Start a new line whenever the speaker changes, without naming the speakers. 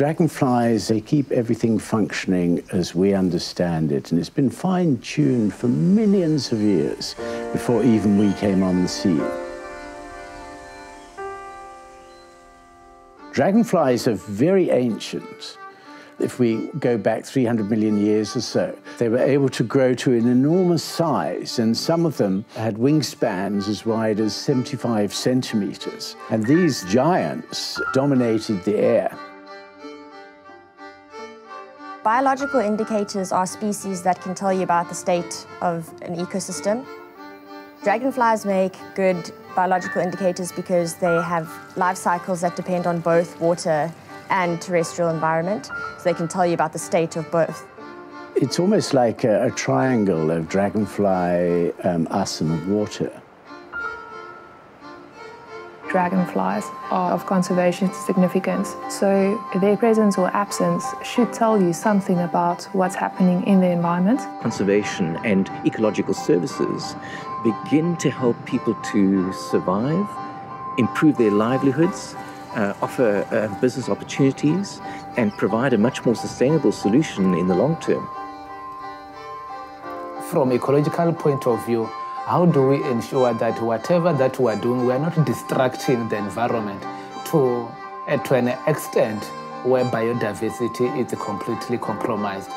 Dragonflies, they keep everything functioning as we understand it, and it's been fine tuned for millions of years before even we came on the scene. Dragonflies are very ancient. If we go back 300 million years or so, they were able to grow to an enormous size, and some of them had wingspans as wide as 75 centimeters. And these giants dominated the air.
Biological indicators are species that can tell you about the state of an ecosystem. Dragonflies make good biological indicators because they have life cycles that depend on both water and terrestrial environment, so they can tell you about the state of both.
It's almost like a, a triangle of dragonfly, um, us, and water.
Dragonflies are of conservation significance, so their presence or absence should tell you something about what's happening in the environment.
Conservation and ecological services begin to help people to survive, improve their livelihoods, uh, offer uh, business opportunities, and provide a much more sustainable solution in the long term.
From ecological point of view, how do we ensure that whatever that we're doing, we're not distracting the environment to, uh, to an extent where biodiversity is completely compromised?